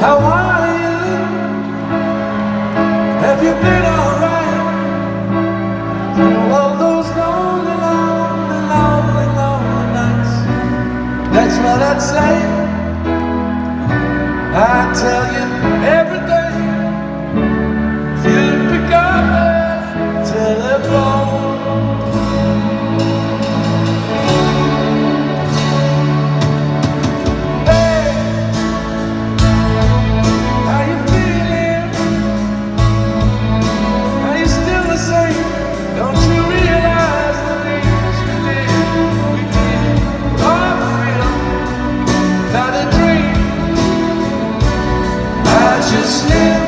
How are you? Have you been alright? All those lonely, lonely, lonely, lonely nights That's what I'd say Just live.